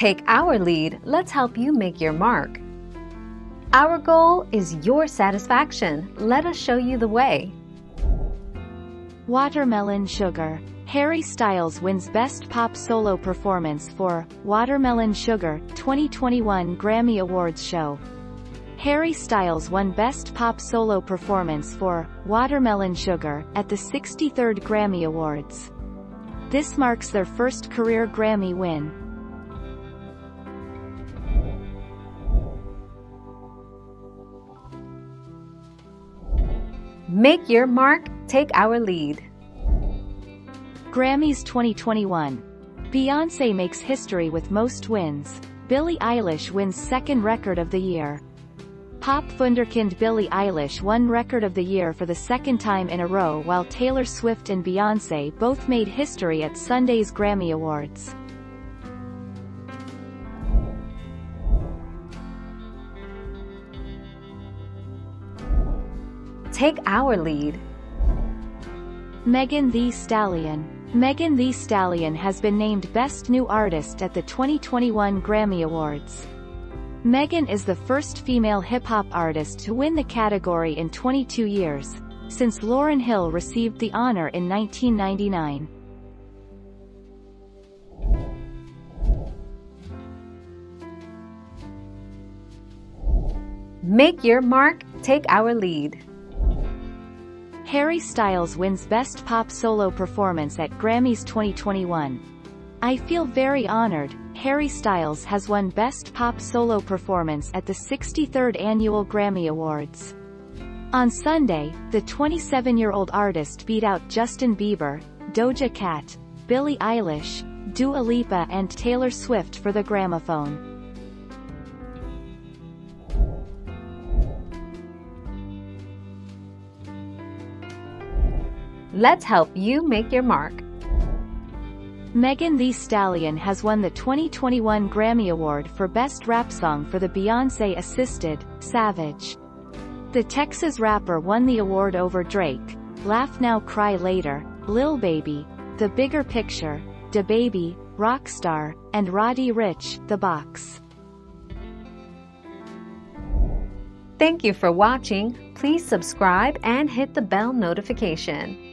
Take our lead, let's help you make your mark. Our goal is your satisfaction. Let us show you the way. Watermelon Sugar. Harry Styles wins Best Pop Solo Performance for Watermelon Sugar 2021 Grammy Awards Show. Harry Styles won Best Pop Solo Performance for Watermelon Sugar at the 63rd Grammy Awards. This marks their first career Grammy win. Make your mark, take our lead. Grammys 2021. Beyoncé makes history with most wins. Billie Eilish wins second record of the year. Pop wunderkind Billie Eilish won Record of the Year for the second time in a row while Taylor Swift and Beyoncé both made history at Sunday's Grammy Awards. Take our lead. Megan Thee Stallion. Megan Thee Stallion has been named Best New Artist at the 2021 Grammy Awards. Megan is the first female hip-hop artist to win the category in 22 years, since Lauryn Hill received the honor in 1999. Make your mark, take our lead. Harry Styles wins Best Pop Solo Performance at Grammys 2021. I feel very honored, Harry Styles has won Best Pop Solo Performance at the 63rd Annual Grammy Awards. On Sunday, the 27-year-old artist beat out Justin Bieber, Doja Cat, Billie Eilish, Dua Lipa and Taylor Swift for the gramophone. Let's help you make your mark. Megan Thee Stallion has won the 2021 Grammy Award for Best Rap Song for the Beyoncé-assisted, Savage. The Texas rapper won the award over Drake, Laugh Now Cry Later, Lil Baby, The Bigger Picture, DaBaby, Rockstar, and Roddy Ricch, The Box. Thank you for watching. Please subscribe and hit the bell notification.